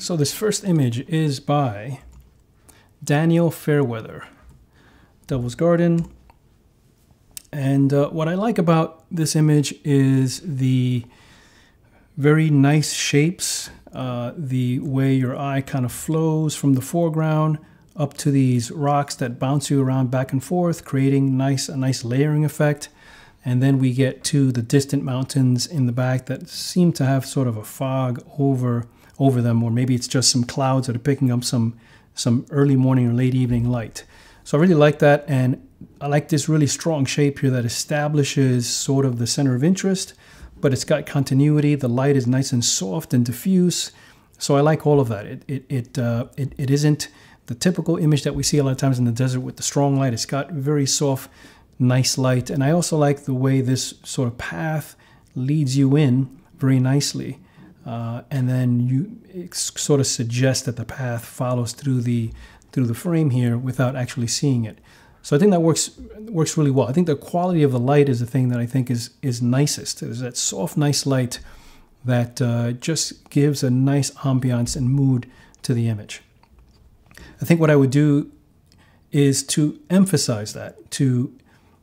So this first image is by Daniel Fairweather, Devil's Garden. And uh, what I like about this image is the very nice shapes, uh, the way your eye kind of flows from the foreground up to these rocks that bounce you around back and forth, creating nice a nice layering effect. And then we get to the distant mountains in the back that seem to have sort of a fog over over them, or maybe it's just some clouds that are picking up some some early morning or late evening light. So I really like that, and I like this really strong shape here that establishes sort of the center of interest, but it's got continuity. The light is nice and soft and diffuse. So I like all of that. It it it uh, it, it isn't the typical image that we see a lot of times in the desert with the strong light. It's got very soft, nice light, and I also like the way this sort of path leads you in very nicely. Uh, and then you sort of suggest that the path follows through the through the frame here without actually seeing it. So I think that works works really well. I think the quality of the light is the thing that I think is is nicest. There's that soft, nice light that uh, just gives a nice ambiance and mood to the image. I think what I would do is to emphasize that, to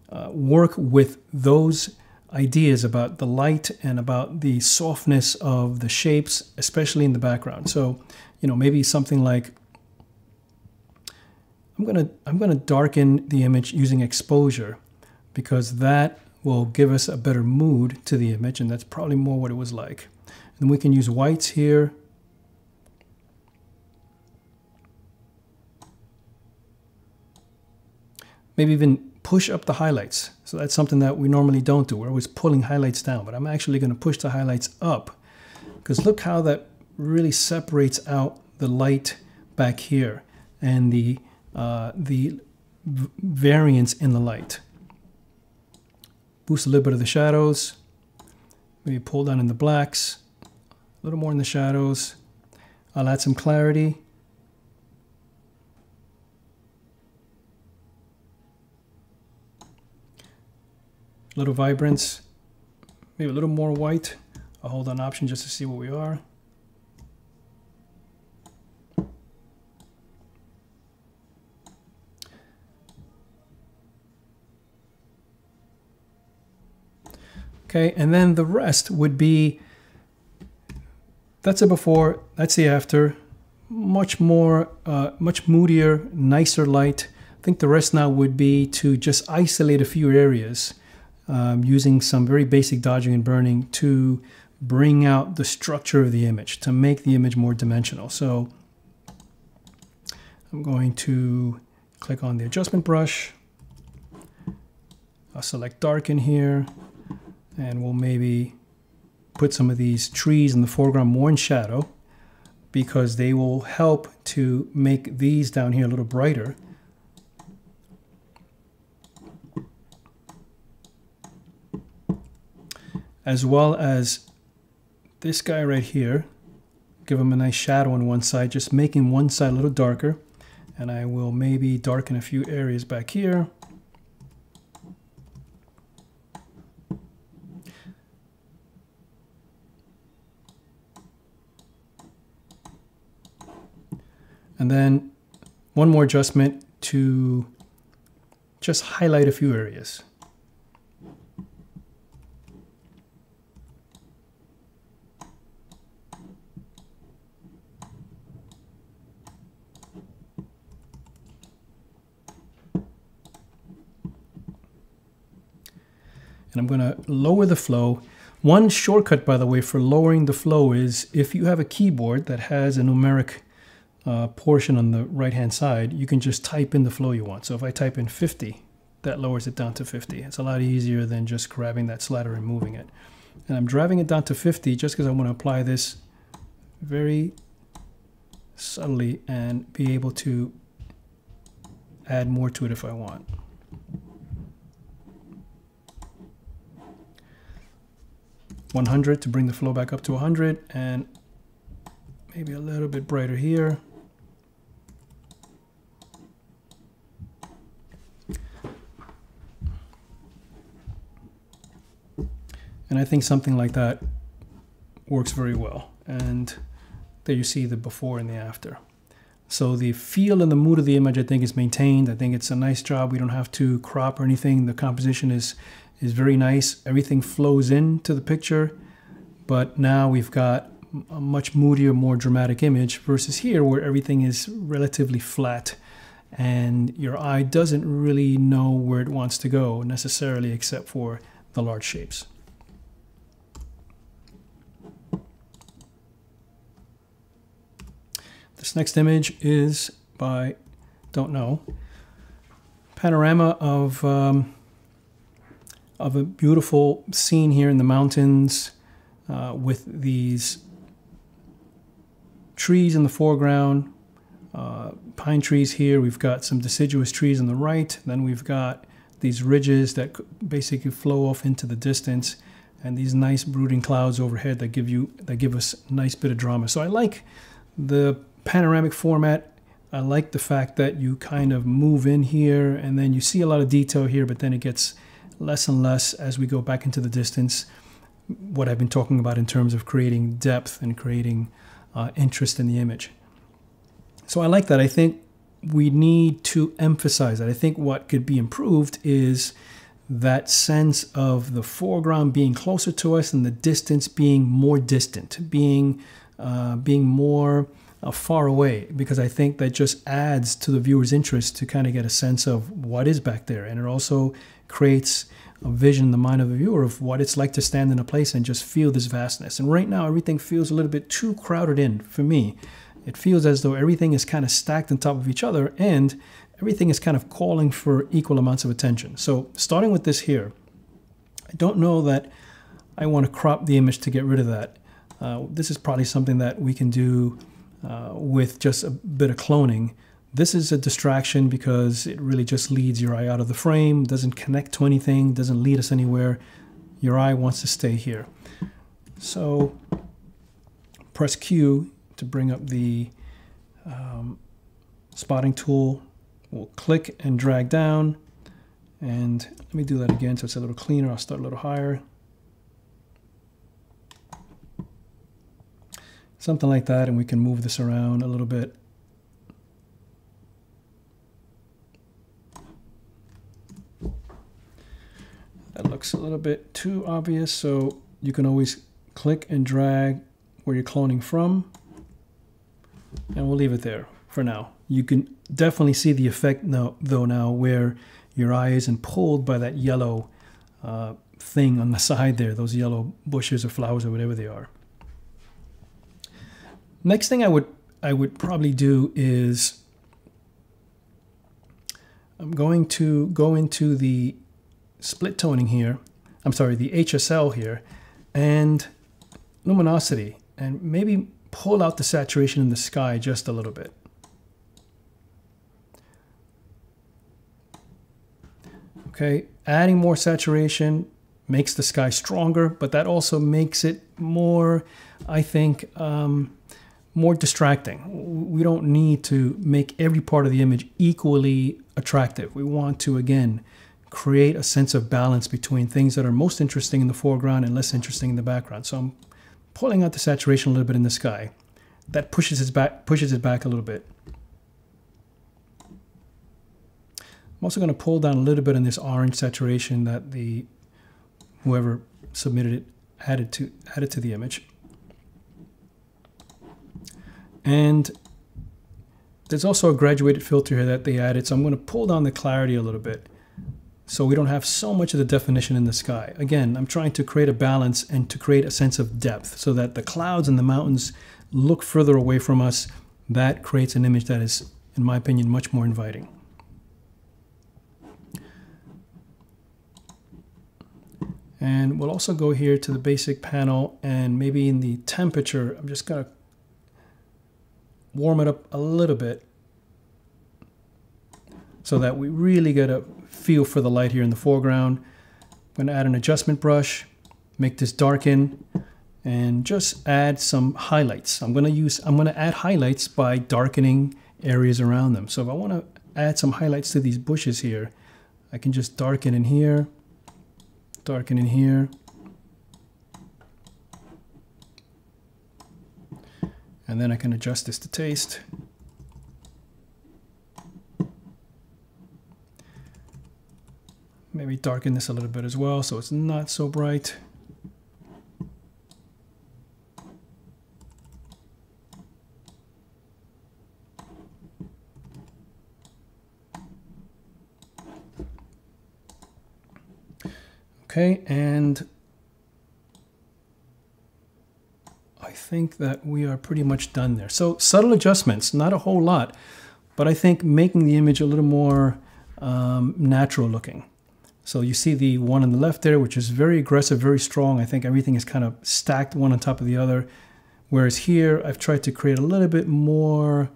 uh, work with those ideas about the light and about the softness of the shapes, especially in the background. So, you know, maybe something like I'm gonna I'm gonna darken the image using exposure because that will give us a better mood to the image, and that's probably more what it was like. And we can use whites here. Maybe even push up the highlights. So that's something that we normally don't do. We're always pulling highlights down, but I'm actually going to push the highlights up because look how that really separates out the light back here and the, uh, the variance in the light. Boost a little bit of the shadows, maybe pull down in the blacks, a little more in the shadows. I'll add some clarity little vibrance, maybe a little more white. I'll hold on option just to see where we are. Okay, and then the rest would be, that's a before, that's the after, much more, uh, much moodier, nicer light. I think the rest now would be to just isolate a few areas um, using some very basic dodging and burning to bring out the structure of the image, to make the image more dimensional. So I'm going to click on the adjustment brush. I'll select darken here and we'll maybe put some of these trees in the foreground more in shadow because they will help to make these down here a little brighter as well as this guy right here. Give him a nice shadow on one side, just making one side a little darker. And I will maybe darken a few areas back here. And then one more adjustment to just highlight a few areas. And I'm going to lower the flow. One shortcut, by the way, for lowering the flow is if you have a keyboard that has a numeric uh, portion on the right-hand side, you can just type in the flow you want. So if I type in 50, that lowers it down to 50. It's a lot easier than just grabbing that slider and moving it. And I'm driving it down to 50 just because I want to apply this very subtly and be able to add more to it if I want. 100 to bring the flow back up to 100 and maybe a little bit brighter here. And I think something like that works very well. And there you see the before and the after. So the feel and the mood of the image, I think, is maintained. I think it's a nice job. We don't have to crop or anything. The composition is is very nice. Everything flows into the picture, but now we've got a much moodier, more dramatic image versus here where everything is relatively flat and your eye doesn't really know where it wants to go necessarily except for the large shapes. This next image is by, don't know, panorama of, um, of a beautiful scene here in the mountains uh, with these trees in the foreground, uh, pine trees here. We've got some deciduous trees on the right. Then we've got these ridges that basically flow off into the distance and these nice brooding clouds overhead that give you that give us a nice bit of drama. So I like the panoramic format. I like the fact that you kind of move in here and then you see a lot of detail here, but then it gets less and less as we go back into the distance. What I've been talking about in terms of creating depth and creating uh, interest in the image. So I like that. I think we need to emphasize that. I think what could be improved is that sense of the foreground being closer to us and the distance being more distant, being uh, being more uh, far away, because I think that just adds to the viewer's interest to kind of get a sense of what is back there, and it also creates a vision in the mind of the viewer of what it's like to stand in a place and just feel this vastness. And right now, everything feels a little bit too crowded in for me. It feels as though everything is kind of stacked on top of each other and everything is kind of calling for equal amounts of attention. So starting with this here, I don't know that I want to crop the image to get rid of that. Uh, this is probably something that we can do uh, with just a bit of cloning. This is a distraction because it really just leads your eye out of the frame, doesn't connect to anything, doesn't lead us anywhere. Your eye wants to stay here. So press Q to bring up the um, spotting tool. We'll click and drag down. And let me do that again so it's a little cleaner. I'll start a little higher. Something like that, and we can move this around a little bit. That looks a little bit too obvious, so you can always click and drag where you're cloning from and we'll leave it there for now. You can definitely see the effect now, though now where your eye isn't pulled by that yellow uh, thing on the side there, those yellow bushes or flowers or whatever they are. Next thing I would I would probably do is I'm going to go into the split toning here. I'm sorry, the HSL here and luminosity and maybe pull out the saturation in the sky just a little bit. Okay, adding more saturation makes the sky stronger, but that also makes it more, I think, um, more distracting. We don't need to make every part of the image equally attractive. We want to, again, create a sense of balance between things that are most interesting in the foreground and less interesting in the background. So I'm pulling out the saturation a little bit in the sky. That pushes it back, pushes it back a little bit. I'm also going to pull down a little bit in this orange saturation that the whoever submitted it added to added to the image. And there's also a graduated filter here that they added, so I'm going to pull down the clarity a little bit so we don't have so much of the definition in the sky. Again, I'm trying to create a balance and to create a sense of depth so that the clouds and the mountains look further away from us. That creates an image that is, in my opinion, much more inviting. And we'll also go here to the basic panel and maybe in the temperature, I'm just gonna warm it up a little bit so that we really get a feel for the light here in the foreground. I'm going to add an adjustment brush, make this darken, and just add some highlights. I'm going to use, I'm going to add highlights by darkening areas around them. So if I want to add some highlights to these bushes here, I can just darken in here, darken in here, And then I can adjust this to taste. Maybe darken this a little bit as well so it's not so bright. Okay, and I think that we are pretty much done there. So subtle adjustments, not a whole lot, but I think making the image a little more um, natural looking. So you see the one on the left there, which is very aggressive, very strong. I think everything is kind of stacked one on top of the other. Whereas here, I've tried to create a little bit more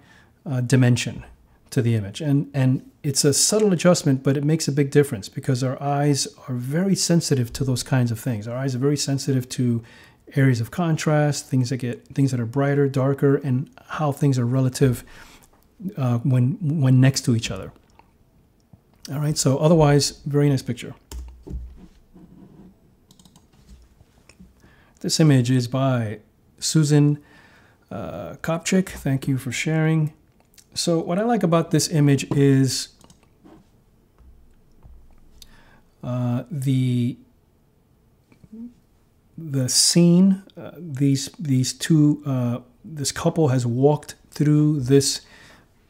uh, dimension to the image. And, and it's a subtle adjustment, but it makes a big difference because our eyes are very sensitive to those kinds of things. Our eyes are very sensitive to areas of contrast, things that get things that are brighter, darker, and how things are relative uh, when when next to each other. All right, so otherwise, very nice picture. This image is by Susan uh, Kopchik. Thank you for sharing. So what I like about this image is uh, the the scene. Uh, these these two uh, this couple has walked through this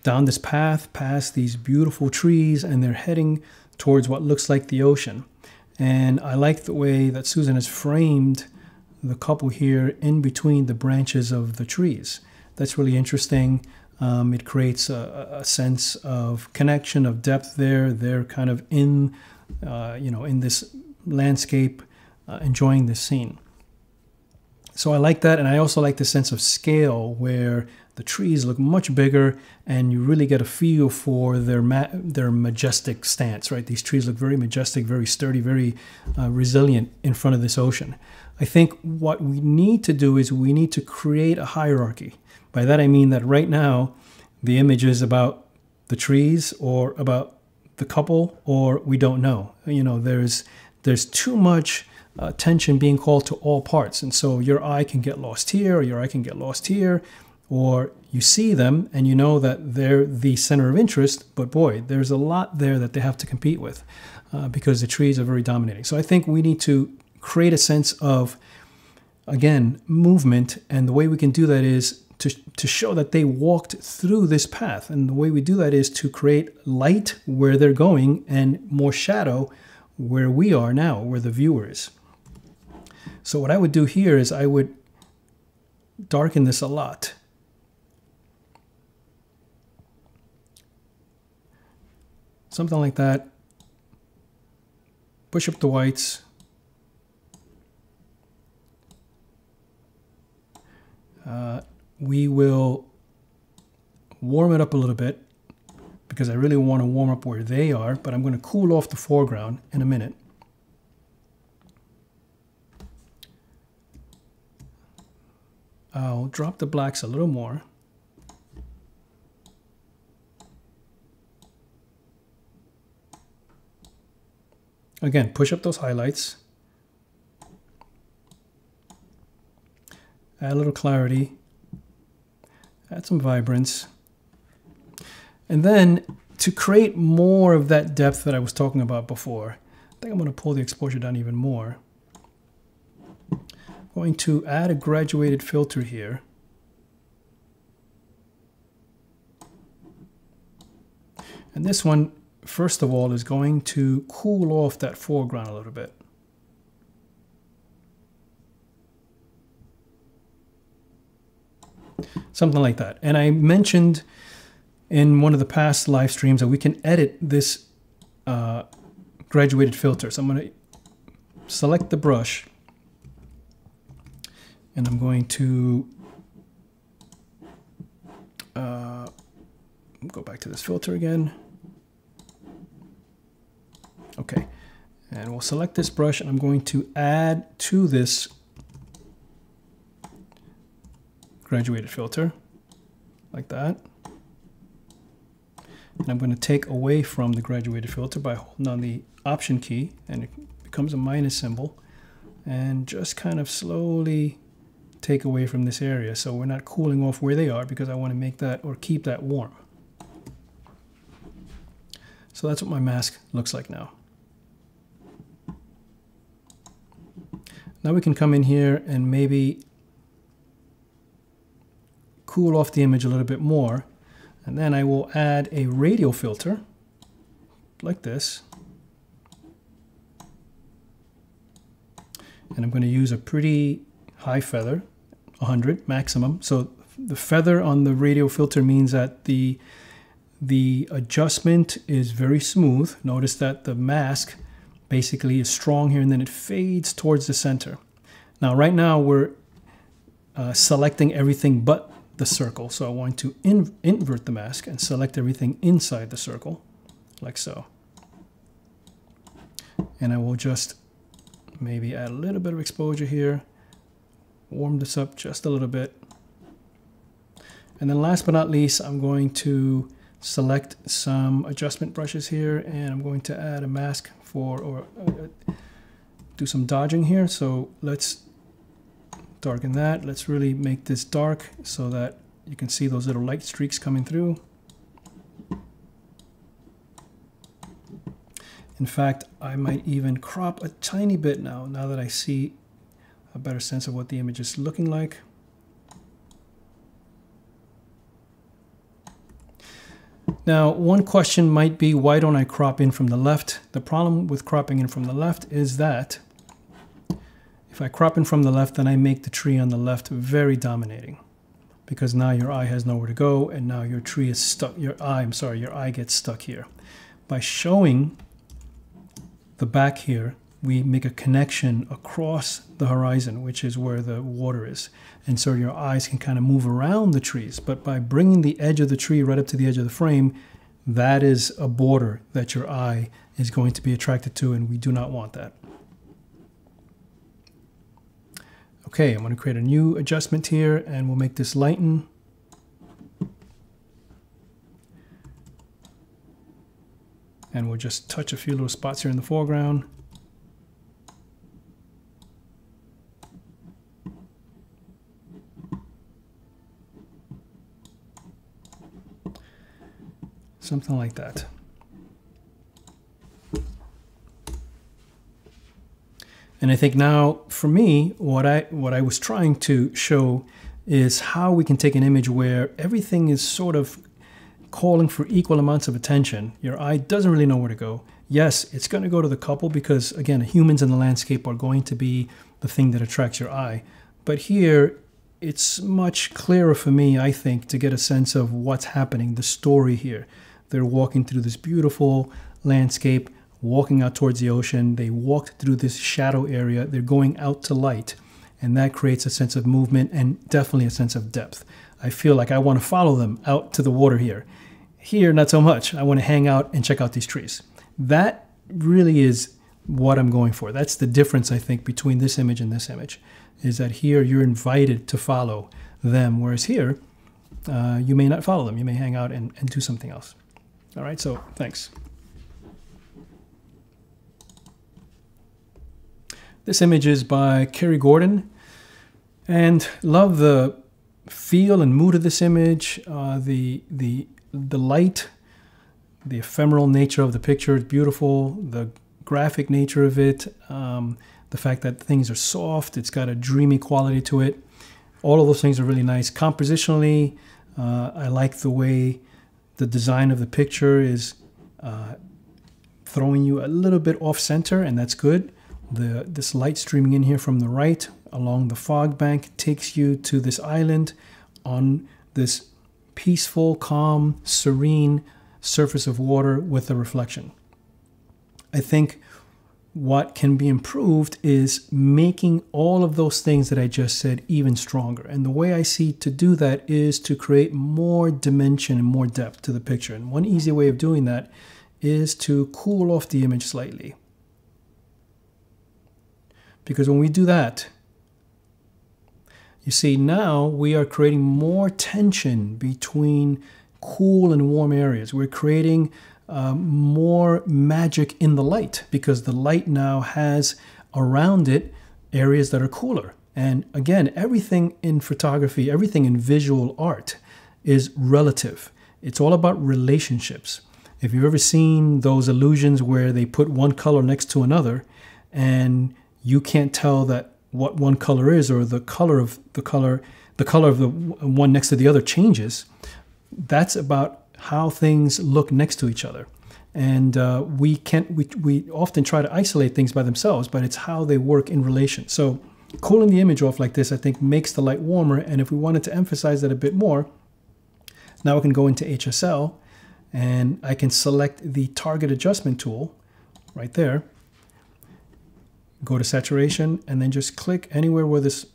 down this path past these beautiful trees, and they're heading towards what looks like the ocean. And I like the way that Susan has framed the couple here in between the branches of the trees. That's really interesting. Um, it creates a, a, sense of connection, of depth there. They're kind of in, uh, you know, in this landscape, uh, enjoying this scene. So I like that, and I also like the sense of scale where the trees look much bigger, and you really get a feel for their ma their majestic stance. Right, these trees look very majestic, very sturdy, very uh, resilient in front of this ocean. I think what we need to do is we need to create a hierarchy. By that I mean that right now, the image is about the trees or about the couple, or we don't know. You know, there's there's too much attention being called to all parts, and so your eye can get lost here, or your eye can get lost here, or you see them and you know that they're the center of interest, but boy, there's a lot there that they have to compete with uh, because the trees are very dominating. So I think we need to create a sense of, again, movement, and the way we can do that is to, to show that they walked through this path. And the way we do that is to create light where they're going and more shadow where we are now, where the viewer is. So what I would do here is I would darken this a lot. Something like that. Push up the whites. Uh, we will warm it up a little bit because I really want to warm up where they are, but I'm going to cool off the foreground in a minute. I'll drop the blacks a little more. Again, push up those highlights. Add a little clarity add some vibrance. And then to create more of that depth that I was talking about before, I think I'm going to pull the exposure down even more. Going to add a graduated filter here. And this one, first of all, is going to cool off that foreground a little bit. something like that. And I mentioned in one of the past live streams that we can edit this uh, graduated filter. So I'm going to select the brush and I'm going to uh, go back to this filter again. Okay, and we'll select this brush and I'm going to add to this graduated filter like that. And I'm going to take away from the graduated filter by holding on the option key and it becomes a minus symbol and just kind of slowly take away from this area. So we're not cooling off where they are because I want to make that or keep that warm. So that's what my mask looks like now. Now we can come in here and maybe cool off the image a little bit more. And then I will add a radial filter like this. And I'm going to use a pretty high feather, 100 maximum. So the feather on the radial filter means that the the adjustment is very smooth. Notice that the mask basically is strong here and then it fades towards the center. Now right now we're uh, selecting everything but the circle. So I want to in invert the mask and select everything inside the circle like so. And I will just maybe add a little bit of exposure here, warm this up just a little bit. And then last but not least, I'm going to select some adjustment brushes here and I'm going to add a mask for, or uh, do some dodging here. So let's darken that. Let's really make this dark so that you can see those little light streaks coming through. In fact, I might even crop a tiny bit now, now that I see a better sense of what the image is looking like. Now, one question might be, why don't I crop in from the left? The problem with cropping in from the left is that if I crop in from the left, then I make the tree on the left very dominating because now your eye has nowhere to go and now your tree is stuck, your eye, I'm sorry, your eye gets stuck here. By showing the back here, we make a connection across the horizon, which is where the water is. And so your eyes can kind of move around the trees. But by bringing the edge of the tree right up to the edge of the frame, that is a border that your eye is going to be attracted to, and we do not want that. Okay, I'm going to create a new adjustment here, and we'll make this lighten. And we'll just touch a few little spots here in the foreground. Something like that. And I think now for me, what I what I was trying to show is how we can take an image where everything is sort of calling for equal amounts of attention. Your eye doesn't really know where to go. Yes, it's going to go to the couple because, again, humans in the landscape are going to be the thing that attracts your eye. But here, it's much clearer for me, I think, to get a sense of what's happening, the story here. They're walking through this beautiful landscape, walking out towards the ocean. They walked through this shadow area. They're going out to light. And that creates a sense of movement and definitely a sense of depth. I feel like I want to follow them out to the water here. Here, not so much. I want to hang out and check out these trees. That really is what I'm going for. That's the difference, I think, between this image and this image, is that here you're invited to follow them, whereas here uh, you may not follow them. You may hang out and, and do something else. All right, so thanks. This image is by Kerry Gordon, and love the feel and mood of this image, uh, the the the light, the ephemeral nature of the picture is beautiful. The graphic nature of it, um, the fact that things are soft, it's got a dreamy quality to it. All of those things are really nice. Compositionally, uh, I like the way the design of the picture is uh, throwing you a little bit off center, and that's good. The this light streaming in here from the right along the fog bank takes you to this island on this peaceful, calm, serene surface of water with a reflection. I think what can be improved is making all of those things that I just said even stronger. And the way I see to do that is to create more dimension and more depth to the picture. And one easy way of doing that is to cool off the image slightly. Because when we do that, you see, now we are creating more tension between cool and warm areas. We're creating um, more magic in the light because the light now has around it areas that are cooler. And again, everything in photography, everything in visual art is relative. It's all about relationships. If you've ever seen those illusions where they put one color next to another and you can't tell that what one color is or the color of the color the color of the one next to the other changes that's about how things look next to each other. And uh, we can't we, we often try to isolate things by themselves but it's how they work in relation. So cooling the image off like this i think makes the light warmer. And if we wanted to emphasize that a bit more now I can go into hsl and i can select the target adjustment tool right there go to saturation and then just click anywhere where this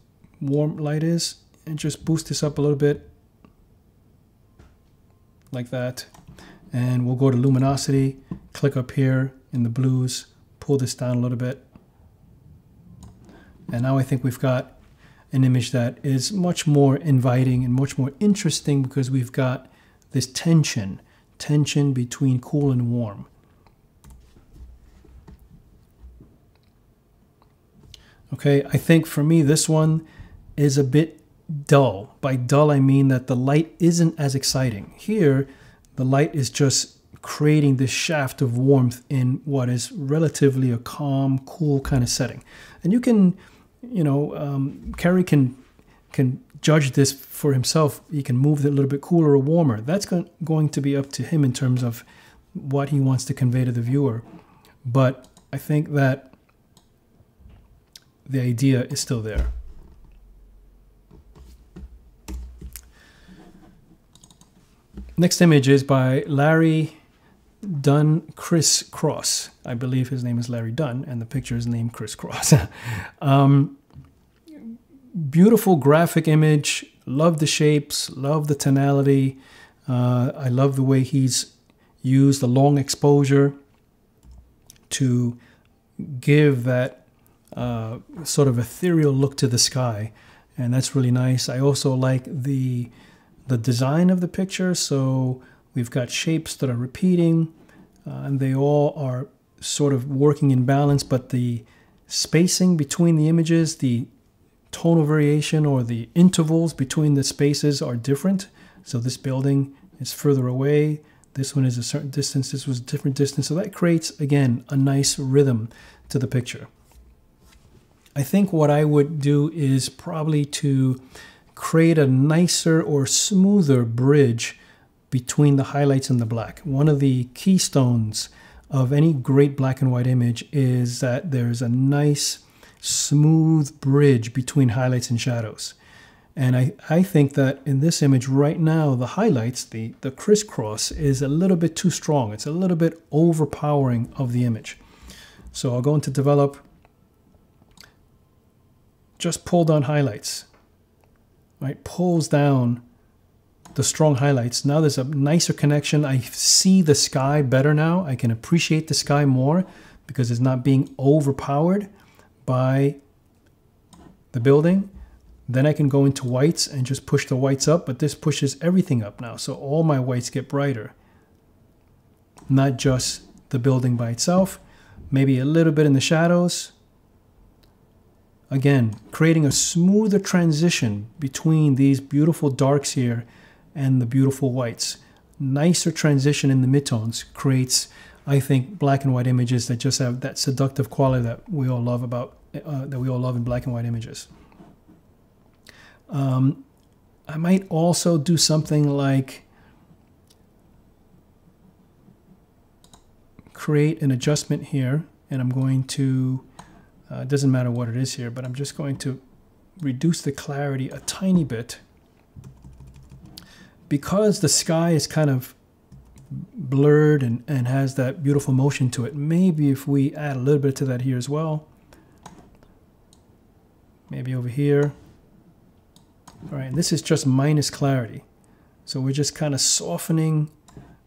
warm light is and just boost this up a little bit like that. And we'll go to luminosity click up here in the blues pull this down a little bit. And now I think we've got an image that is much more inviting and much more interesting because we've got this tension tension between cool and warm. Okay, I think for me, this one is a bit dull. By dull, I mean that the light isn't as exciting. Here, the light is just creating this shaft of warmth in what is relatively a calm, cool kind of setting. And you can, you know, um, Kerry can can judge this for himself. He can move it a little bit cooler or warmer. That's going to be up to him in terms of what he wants to convey to the viewer. But I think that the idea is still there. Next image is by Larry Dunn Chris Cross. I believe his name is Larry Dunn, and the picture is named Chris Cross. um, beautiful graphic image. Love the shapes, love the tonality. Uh, I love the way he's used the long exposure to give that uh, sort of ethereal look to the sky, and that's really nice. I also like the the design of the picture. So we've got shapes that are repeating, uh, and they all are sort of working in balance, but the spacing between the images, the tonal variation or the intervals between the spaces are different. So this building is further away. This one is a certain distance. This was a different distance. So that creates, again, a nice rhythm to the picture. I think what I would do is probably to create a nicer or smoother bridge between the highlights and the black. One of the keystones of any great black and white image is that there's a nice smooth bridge between highlights and shadows. And I, I think that in this image right now, the highlights, the, the crisscross is a little bit too strong. It's a little bit overpowering of the image. So I'll go into develop just pull down highlights, right? Pulls down the strong highlights. Now there's a nicer connection. I see the sky better now. I can appreciate the sky more because it's not being overpowered by the building. Then I can go into whites and just push the whites up, but this pushes everything up now. So all my whites get brighter. Not just the building by itself, maybe a little bit in the shadows, Again, creating a smoother transition between these beautiful darks here and the beautiful whites. Nicer transition in the midtones creates, I think, black and white images that just have that seductive quality that we all love about, uh, that we all love in black and white images. Um, I might also do something like create an adjustment here, and I'm going to uh, it doesn't matter what it is here, but I'm just going to reduce the clarity a tiny bit. Because the sky is kind of blurred and, and has that beautiful motion to it, maybe if we add a little bit to that here as well. Maybe over here. All right, and this is just minus clarity. So we're just kind of softening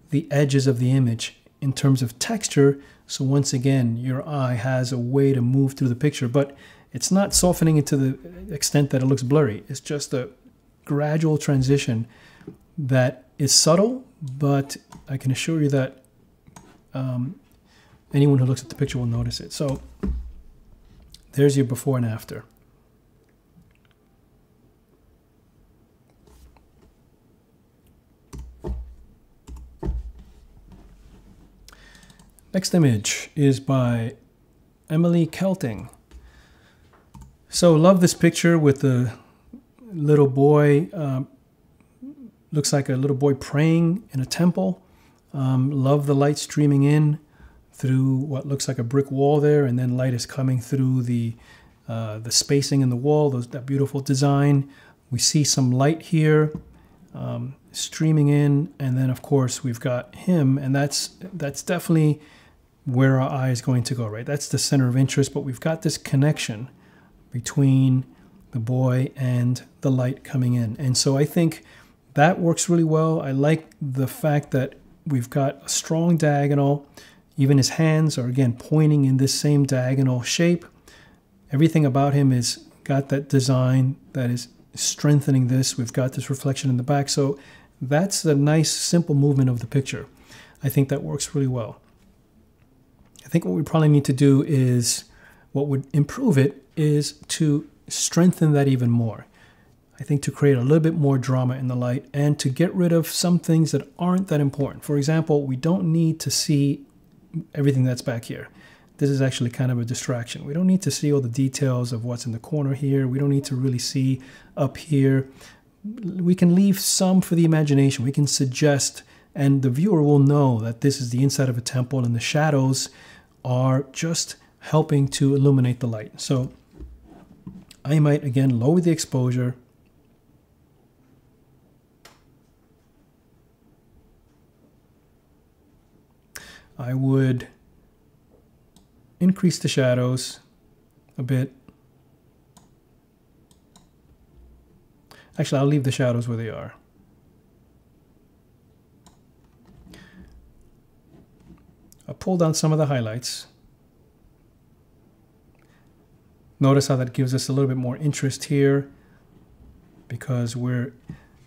the edges of the image in terms of texture so once again, your eye has a way to move through the picture, but it's not softening it to the extent that it looks blurry. It's just a gradual transition that is subtle, but I can assure you that um, anyone who looks at the picture will notice it. So there's your before and after. Next image is by Emily Kelting. So love this picture with the little boy. Um, looks like a little boy praying in a temple. Um, love the light streaming in through what looks like a brick wall there, and then light is coming through the uh, the spacing in the wall. Those, that beautiful design. We see some light here. Um, streaming in and then of course we've got him and that's that's definitely where our eye is going to go, right? That's the center of interest, but we've got this connection between the boy and the light coming in. And so I think that works really well. I like the fact that we've got a strong diagonal. Even his hands are again pointing in this same diagonal shape. Everything about him is got that design that is strengthening this. We've got this reflection in the back. So that's a nice simple movement of the picture. I think that works really well. I think what we probably need to do is what would improve it is to strengthen that even more. I think to create a little bit more drama in the light and to get rid of some things that aren't that important. For example, we don't need to see everything that's back here. This is actually kind of a distraction. We don't need to see all the details of what's in the corner here. We don't need to really see up here. We can leave some for the imagination. We can suggest, and the viewer will know that this is the inside of a temple and the shadows are just helping to illuminate the light. So I might again lower the exposure. I would increase the shadows a bit. Actually, I'll leave the shadows where they are. I'll pull down some of the highlights. Notice how that gives us a little bit more interest here because we're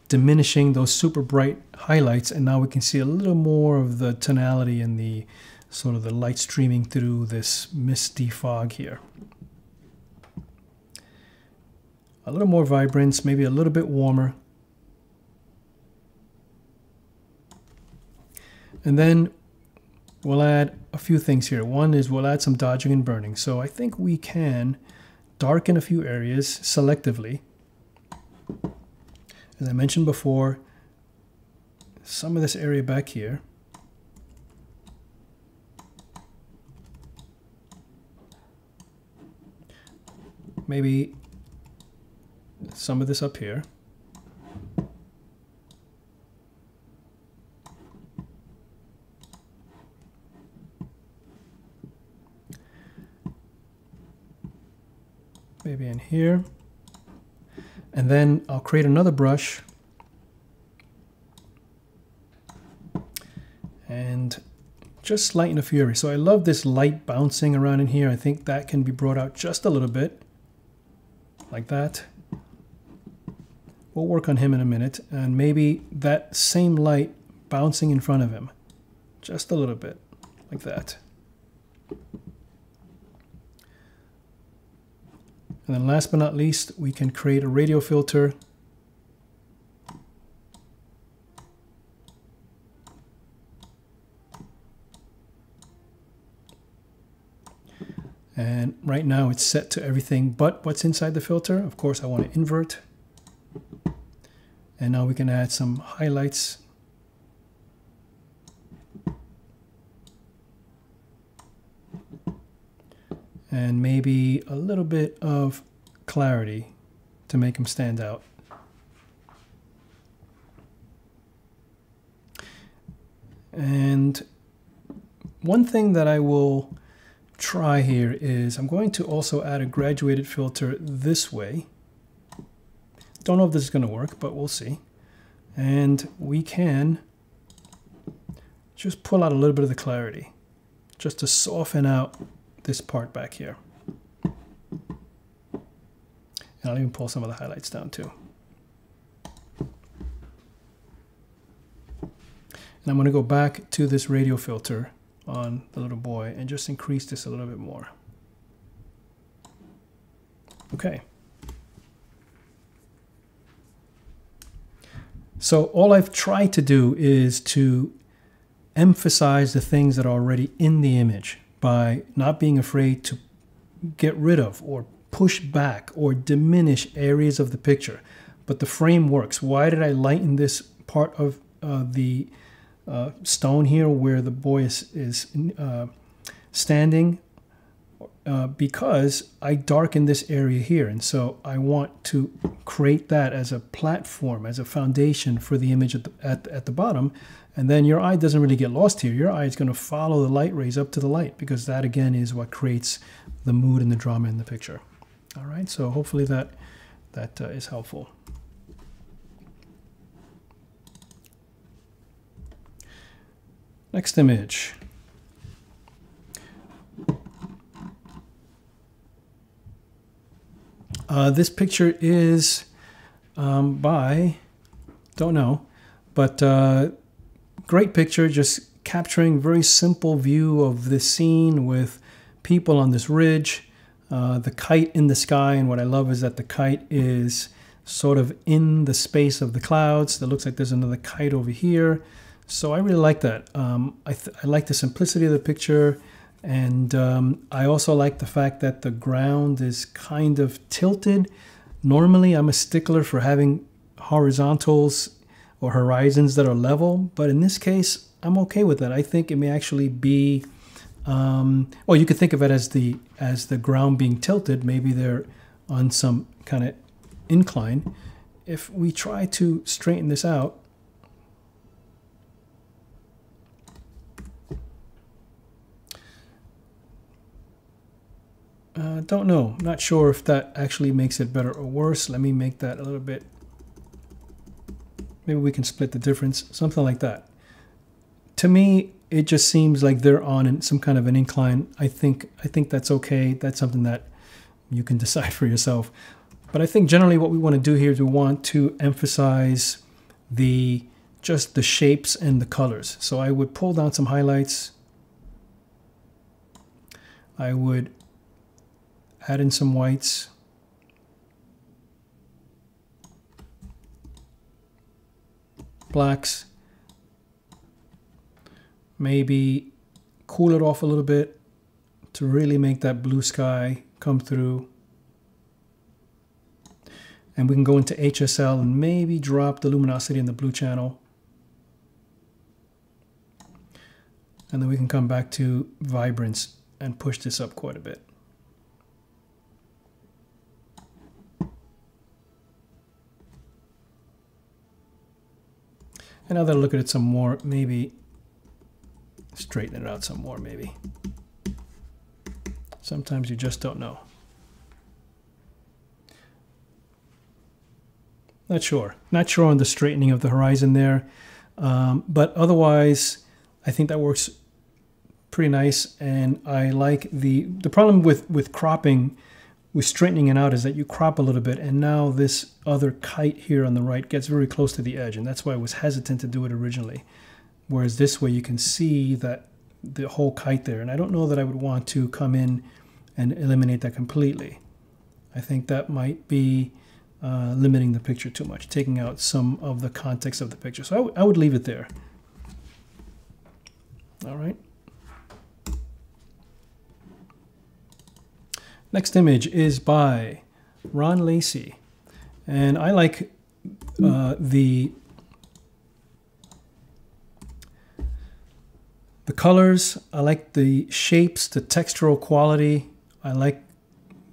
diminishing those super bright highlights and now we can see a little more of the tonality and the sort of the light streaming through this misty fog here. A little more vibrance, maybe a little bit warmer. And then we'll add a few things here. One is we'll add some dodging and burning. So I think we can darken a few areas selectively. As I mentioned before, some of this area back here. Maybe some of this up here. Maybe in here. And then I'll create another brush and just lighten few areas. So I love this light bouncing around in here. I think that can be brought out just a little bit like that. We'll work on him in a minute and maybe that same light bouncing in front of him just a little bit like that. And then last but not least, we can create a radial filter. And right now it's set to everything but what's inside the filter. Of course, I want to invert. And now we can add some highlights and maybe a little bit of clarity to make them stand out. And one thing that I will try here is I'm going to also add a graduated filter this way. Don't know if this is going to work, but we'll see. And we can just pull out a little bit of the clarity just to soften out this part back here. And I'll even pull some of the highlights down too. And I'm going to go back to this radial filter on the little boy and just increase this a little bit more. Okay. So all I've tried to do is to emphasize the things that are already in the image by not being afraid to get rid of or push back or diminish areas of the picture. But the frame works. Why did I lighten this part of uh, the uh, stone here where the boy is, is uh, standing? Uh, because I darken this area here. And so I want to create that as a platform, as a foundation for the image at the, at, at the bottom. And then your eye doesn't really get lost here. Your eye is going to follow the light rays up to the light because that again is what creates the mood and the drama in the picture. All right, so hopefully that that uh, is helpful. Next image. Uh, this picture is um, by, don't know, but uh, great picture, just capturing very simple view of this scene with people on this ridge, uh, the kite in the sky, and what I love is that the kite is sort of in the space of the clouds. It looks like there's another kite over here. So I really like that. Um, I, I like the simplicity of the picture. And um, I also like the fact that the ground is kind of tilted. Normally, I'm a stickler for having horizontals or horizons that are level, but in this case, I'm okay with that. I think it may actually be, um, well, you could think of it as the as the ground being tilted. Maybe they're on some kind of incline. If we try to straighten this out, Uh, don't know. Not sure if that actually makes it better or worse. Let me make that a little bit. Maybe we can split the difference. Something like that. To me, it just seems like they're on in some kind of an incline. I think I think that's okay. That's something that you can decide for yourself. But I think generally what we want to do here is we want to emphasize the just the shapes and the colors. So I would pull down some highlights. I would add in some whites. Blacks. Maybe cool it off a little bit to really make that blue sky come through. And we can go into HSL and maybe drop the luminosity in the blue channel. And then we can come back to vibrance and push this up quite a bit. And now that I look at it some more, maybe straighten it out some more, maybe. Sometimes you just don't know. Not sure. Not sure on the straightening of the horizon there. Um, but otherwise, I think that works pretty nice. And I like the, the problem with, with cropping with straightening it out is that you crop a little bit and now this other kite here on the right gets very close to the edge and that's why I was hesitant to do it originally. Whereas this way you can see that the whole kite there and I don't know that I would want to come in and eliminate that completely. I think that might be uh, limiting the picture too much, taking out some of the context of the picture. So I would leave it there. All right. Next image is by Ron Lacey. And I like uh, the the colors. I like the shapes, the textural quality. I like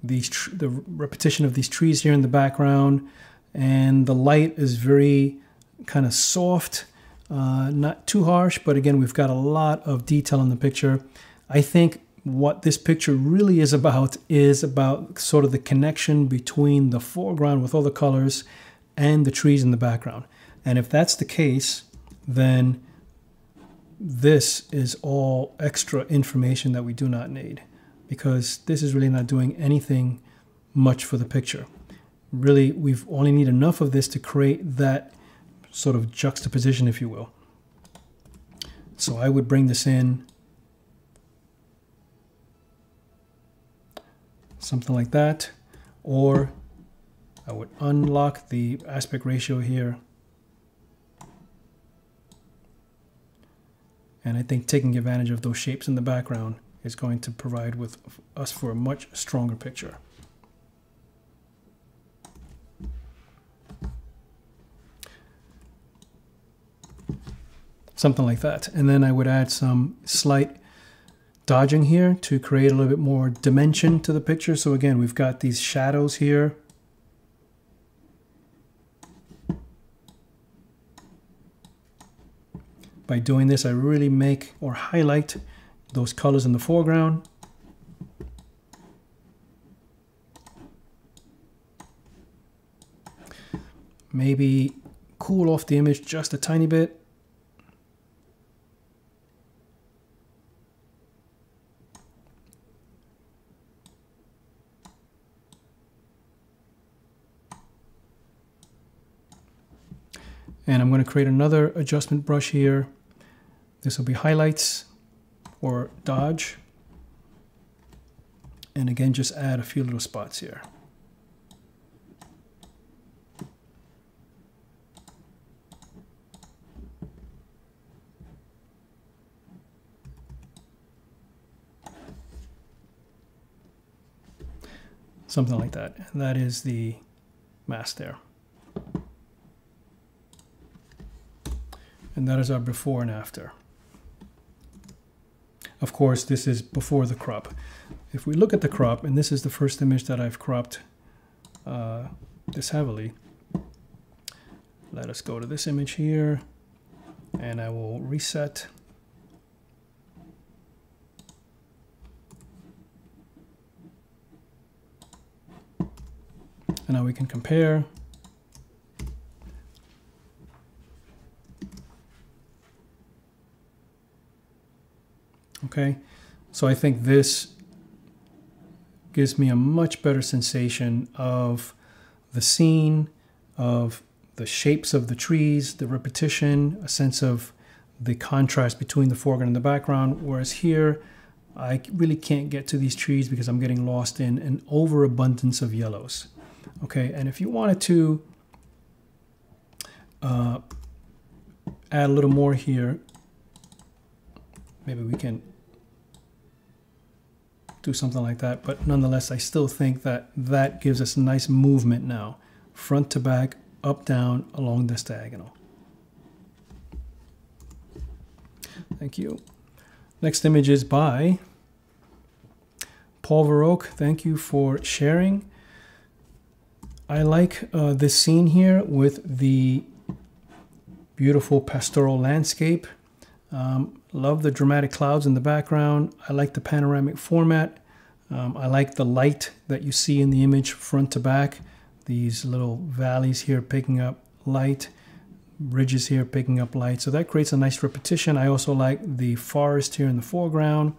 these the repetition of these trees here in the background. And the light is very kind of soft, uh, not too harsh, but again, we've got a lot of detail in the picture. I think what this picture really is about is about sort of the connection between the foreground with all the colors and the trees in the background. And if that's the case, then this is all extra information that we do not need because this is really not doing anything much for the picture. Really, we've only need enough of this to create that sort of juxtaposition, if you will. So I would bring this in something like that. Or I would unlock the aspect ratio here. And I think taking advantage of those shapes in the background is going to provide with us for a much stronger picture. Something like that. And then I would add some slight dodging here to create a little bit more dimension to the picture. So again, we've got these shadows here. By doing this, I really make or highlight those colors in the foreground. Maybe cool off the image just a tiny bit. And I'm going to create another adjustment brush here. This will be highlights or dodge. And again, just add a few little spots here. Something like that. That is the mask there. And that is our before and after. Of course, this is before the crop. If we look at the crop, and this is the first image that I've cropped uh, this heavily, let us go to this image here, and I will reset. And now we can compare. Okay, so I think this gives me a much better sensation of the scene, of the shapes of the trees, the repetition, a sense of the contrast between the foreground and the background. Whereas here, I really can't get to these trees because I'm getting lost in an overabundance of yellows. Okay, and if you wanted to uh, add a little more here, maybe we can do something like that. But nonetheless, I still think that that gives us nice movement now, front to back, up, down, along this diagonal. Thank you. Next image is by Paul Verroque. Thank you for sharing. I like uh, this scene here with the beautiful pastoral landscape. Um, Love the dramatic clouds in the background. I like the panoramic format. Um, I like the light that you see in the image front to back. These little valleys here picking up light, ridges here picking up light. So that creates a nice repetition. I also like the forest here in the foreground.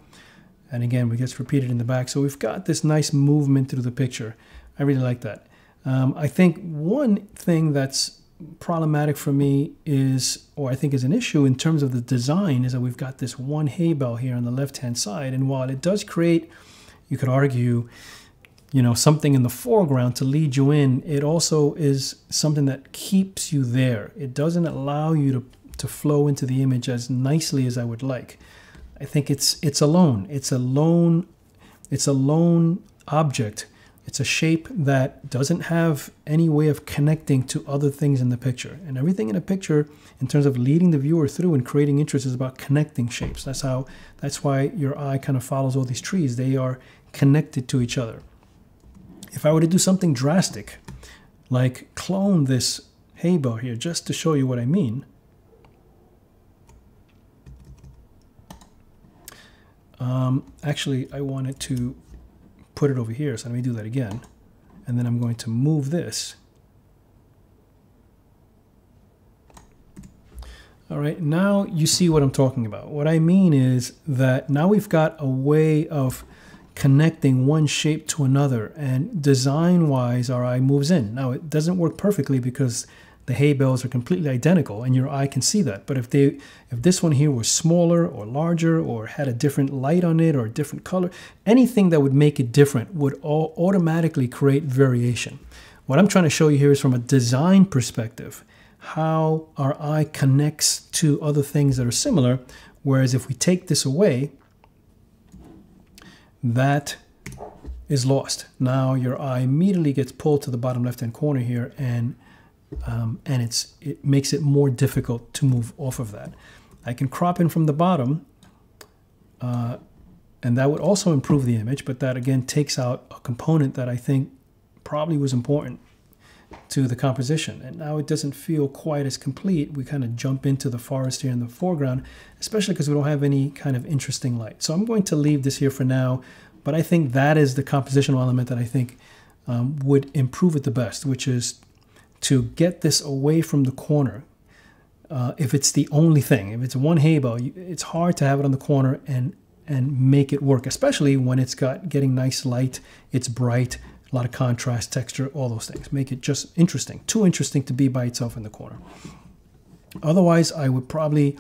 And again, it gets repeated in the back. So we've got this nice movement through the picture. I really like that. Um, I think one thing that's problematic for me is, or I think is an issue in terms of the design, is that we've got this one hay bale here on the left-hand side. And while it does create, you could argue, you know, something in the foreground to lead you in, it also is something that keeps you there. It doesn't allow you to, to flow into the image as nicely as I would like. I think it's it's alone. It's a lone, it's a lone object it's a shape that doesn't have any way of connecting to other things in the picture. And everything in a picture, in terms of leading the viewer through and creating interest, is about connecting shapes. That's how. That's why your eye kind of follows all these trees. They are connected to each other. If I were to do something drastic, like clone this hay bale here, just to show you what I mean. Um, actually, I wanted to put it over here. So let me do that again. And then I'm going to move this. All right, now you see what I'm talking about. What I mean is that now we've got a way of connecting one shape to another and design wise our eye moves in. Now it doesn't work perfectly because the hay bales are completely identical and your eye can see that. But if they if this one here was smaller or larger or had a different light on it or a different color, anything that would make it different would automatically create variation. What I'm trying to show you here is from a design perspective, how our eye connects to other things that are similar Whereas if we take this away, that is lost. Now your eye immediately gets pulled to the bottom left-hand corner here and um, and it's it makes it more difficult to move off of that. I can crop in from the bottom uh, and that would also improve the image, but that again takes out a component that I think probably was important to the composition. And now it doesn't feel quite as complete. We kind of jump into the forest here in the foreground, especially because we don't have any kind of interesting light. So I'm going to leave this here for now, but I think that is the compositional element that I think um, would improve it the best, which is to get this away from the corner. Uh, if it's the only thing, if it's one habo, it's hard to have it on the corner and and make it work, especially when it's got getting nice light, it's bright, a lot of contrast, texture, all those things. Make it just interesting, too interesting to be by itself in the corner. Otherwise, I would probably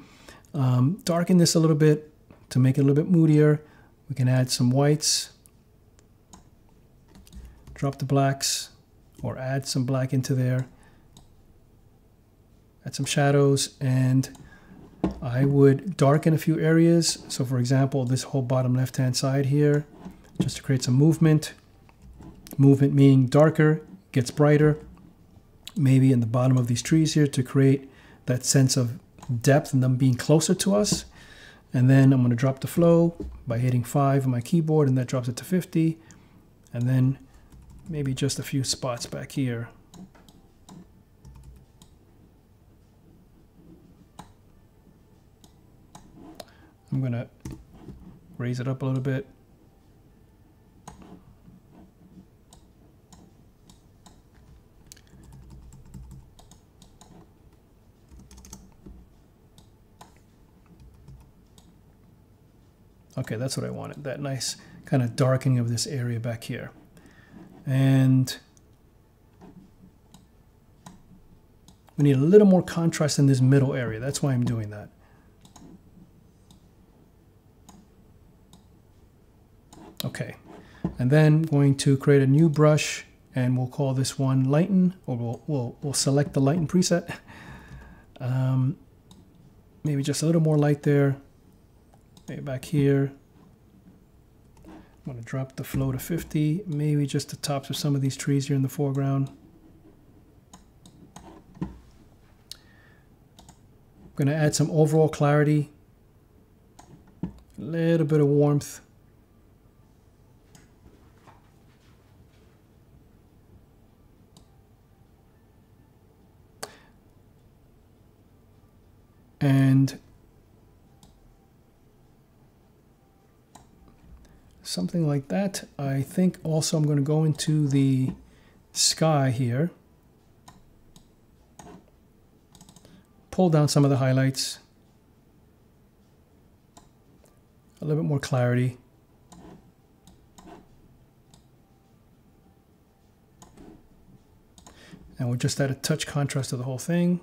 um, darken this a little bit to make it a little bit moodier. We can add some whites, drop the blacks, or add some black into there. Add some shadows and I would darken a few areas. So for example, this whole bottom left-hand side here, just to create some movement. Movement meaning darker, gets brighter. Maybe in the bottom of these trees here to create that sense of depth and them being closer to us. And then I'm going to drop the flow by hitting 5 on my keyboard and that drops it to 50. And then maybe just a few spots back here I'm going to raise it up a little bit. Okay, that's what I wanted, that nice kind of darkening of this area back here. And we need a little more contrast in this middle area. That's why I'm doing that. Okay, and then going to create a new brush and we'll call this one lighten or we'll, we'll, we'll select the lighten preset. Um, maybe just a little more light there. Maybe back here. I'm going to drop the flow to 50, maybe just the tops of some of these trees here in the foreground. I'm going to add some overall clarity, a little bit of warmth. and something like that. I think also I'm going to go into the sky here, pull down some of the highlights, a little bit more clarity. And we'll just add a touch contrast to the whole thing.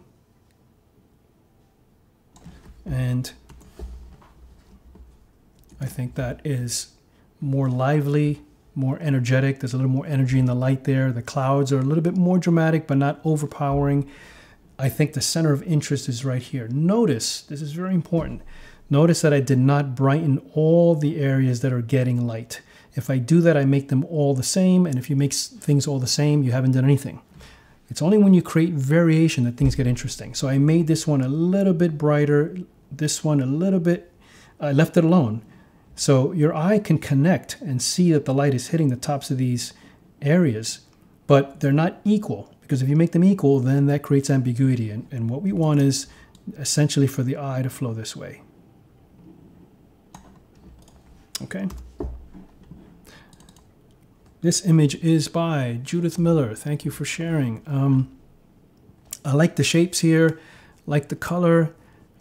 And I think that is more lively, more energetic. There's a little more energy in the light there. The clouds are a little bit more dramatic, but not overpowering. I think the center of interest is right here. Notice, this is very important. Notice that I did not brighten all the areas that are getting light. If I do that, I make them all the same. And if you make things all the same, you haven't done anything. It's only when you create variation that things get interesting. So I made this one a little bit brighter, this one a little bit, I left it alone. So your eye can connect and see that the light is hitting the tops of these areas, but they're not equal because if you make them equal, then that creates ambiguity. And, and what we want is essentially for the eye to flow this way. Okay. This image is by Judith Miller. Thank you for sharing. Um, I like the shapes here, like the color.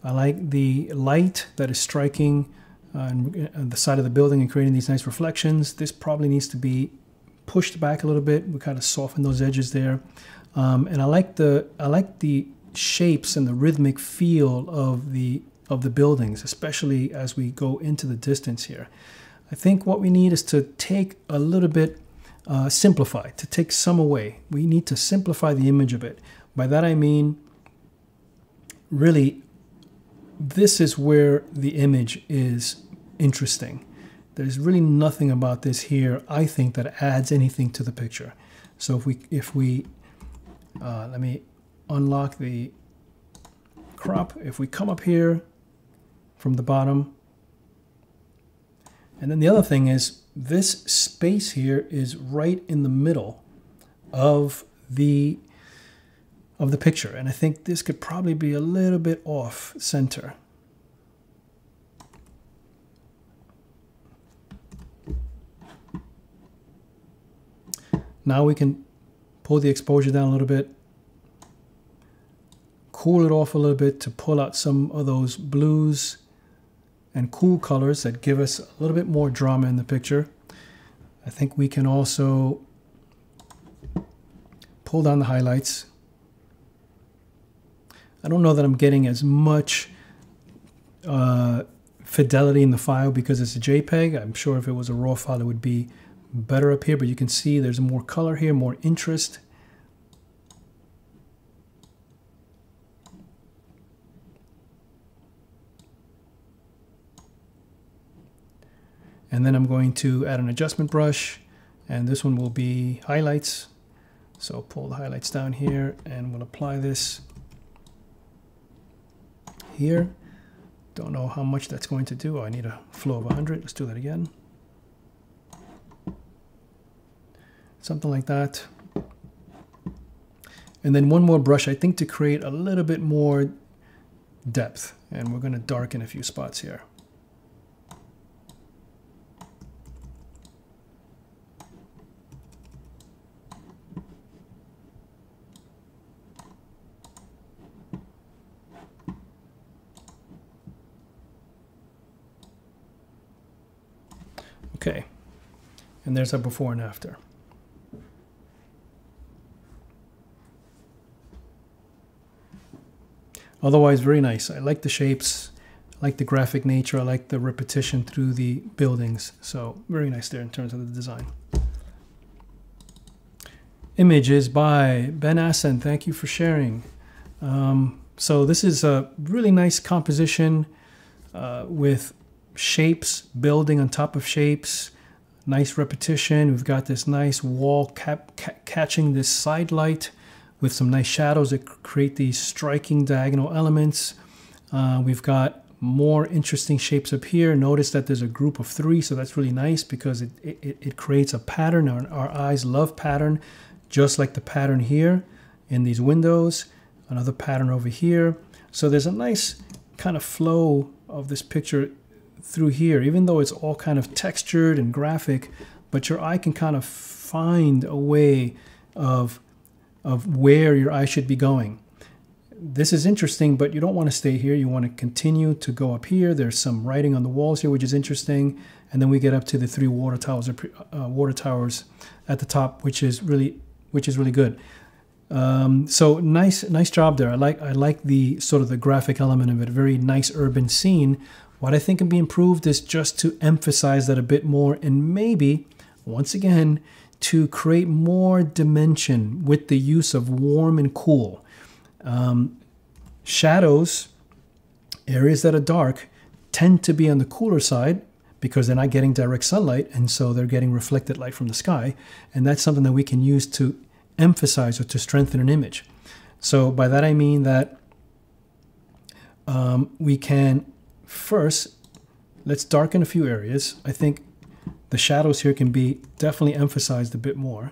I like the light that is striking uh, on the side of the building and creating these nice reflections. This probably needs to be pushed back a little bit. We kind of soften those edges there. Um, and I like the I like the shapes and the rhythmic feel of the of the buildings, especially as we go into the distance here. I think what we need is to take a little bit, uh, simplify, to take some away. We need to simplify the image a bit. By that I mean really this is where the image is interesting. There's really nothing about this here, I think, that adds anything to the picture. So if we, if we, uh, let me unlock the crop. If we come up here from the bottom, and then the other thing is this space here is right in the middle of the of the picture. And I think this could probably be a little bit off center. Now we can pull the exposure down a little bit, cool it off a little bit to pull out some of those blues and cool colors that give us a little bit more drama in the picture. I think we can also pull down the highlights. I don't know that I'm getting as much uh, fidelity in the file because it's a JPEG. I'm sure if it was a RAW file, it would be better up here, but you can see there's more color here, more interest. And then I'm going to add an adjustment brush and this one will be highlights. So pull the highlights down here and we'll apply this here. Don't know how much that's going to do. I need a flow of 100. Let's do that again. something like that. And then one more brush, I think to create a little bit more depth. And we're gonna darken a few spots here. Okay, and there's a before and after. Otherwise, very nice. I like the shapes, I like the graphic nature, I like the repetition through the buildings. So very nice there in terms of the design. Images by Ben Assen. Thank you for sharing. Um, so this is a really nice composition uh, with shapes building on top of shapes. Nice repetition. We've got this nice wall cap, ca catching this side light with some nice shadows that create these striking diagonal elements. Uh, we've got more interesting shapes up here. Notice that there's a group of three, so that's really nice because it, it, it creates a pattern. Our, our eyes love pattern, just like the pattern here in these windows. Another pattern over here. So there's a nice kind of flow of this picture through here, even though it's all kind of textured and graphic, but your eye can kind of find a way of of where your eye should be going. This is interesting, but you don't want to stay here. You want to continue to go up here. There's some writing on the walls here, which is interesting. And then we get up to the three water towers, uh, water towers at the top, which is really, which is really good. Um, so nice, nice job there. I like, I like the sort of the graphic element of it. Very nice urban scene. What I think can be improved is just to emphasize that a bit more, and maybe once again to create more dimension with the use of warm and cool. Um, shadows, areas that are dark, tend to be on the cooler side because they're not getting direct sunlight and so they're getting reflected light from the sky. And that's something that we can use to emphasize or to strengthen an image. So by that I mean that um, we can first, let's darken a few areas. I think the shadows here can be definitely emphasized a bit more.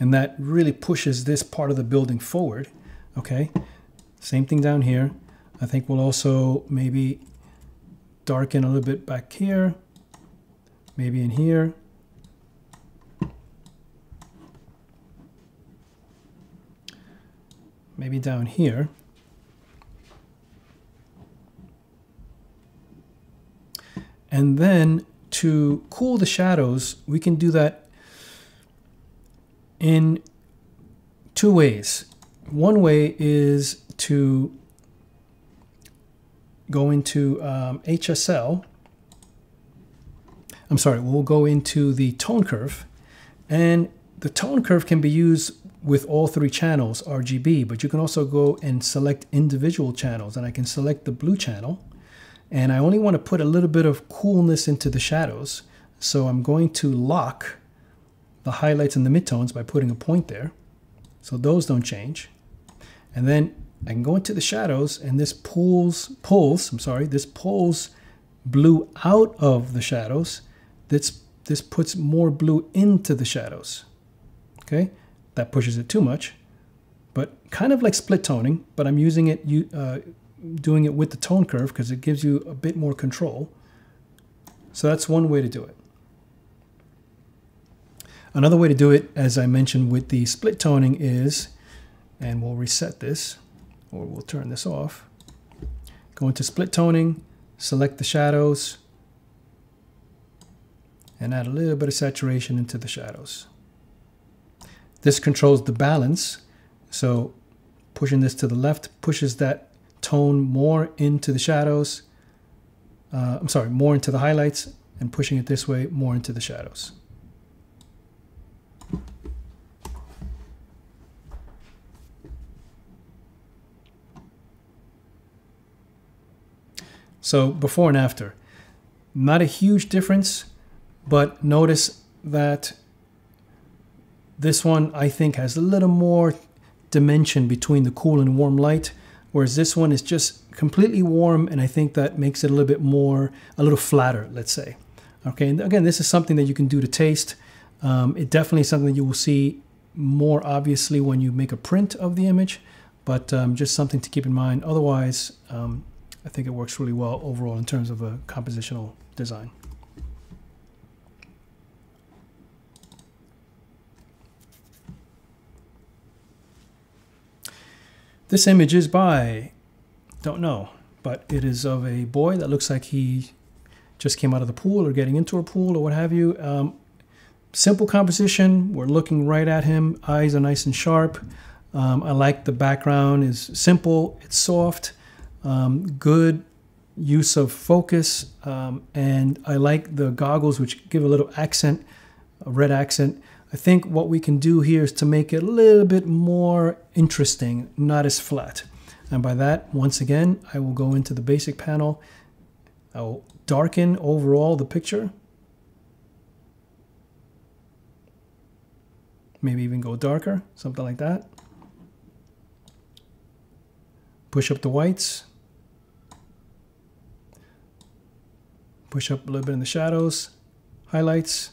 And that really pushes this part of the building forward. Okay, same thing down here. I think we'll also maybe darken a little bit back here, maybe in here. Maybe down here. And then to cool the shadows, we can do that in two ways. One way is to go into um, HSL. I'm sorry, we'll go into the tone curve. And the tone curve can be used with all three channels RGB, but you can also go and select individual channels. And I can select the blue channel. And I only want to put a little bit of coolness into the shadows. So I'm going to lock the highlights and the midtones by putting a point there. So those don't change. And then I can go into the shadows and this pulls, pulls, I'm sorry, this pulls blue out of the shadows. This, this puts more blue into the shadows. Okay, that pushes it too much, but kind of like split toning, but I'm using it, uh, doing it with the tone curve because it gives you a bit more control. So that's one way to do it. Another way to do it, as I mentioned with the split toning is, and we'll reset this, or we'll turn this off. Go into split toning, select the shadows, and add a little bit of saturation into the shadows. This controls the balance. So pushing this to the left pushes that tone more into the shadows. Uh, I'm sorry, more into the highlights and pushing it this way more into the shadows. So before and after, not a huge difference, but notice that this one I think has a little more dimension between the cool and warm light, whereas this one is just completely warm and I think that makes it a little bit more, a little flatter, let's say. Okay, and again, this is something that you can do to taste. Um, it definitely is something that you will see more obviously when you make a print of the image, but um, just something to keep in mind. Otherwise, um, I think it works really well overall in terms of a compositional design. This image is by, don't know, but it is of a boy that looks like he just came out of the pool or getting into a pool or what have you. Um, simple composition. We're looking right at him. Eyes are nice and sharp. Um, I like the background is simple. It's soft um, good use of focus, um, and I like the goggles which give a little accent, a red accent. I think what we can do here is to make it a little bit more interesting, not as flat. And by that, once again, I will go into the basic panel. I will darken overall the picture. Maybe even go darker, something like that. Push up the whites. push up a little bit in the shadows, highlights.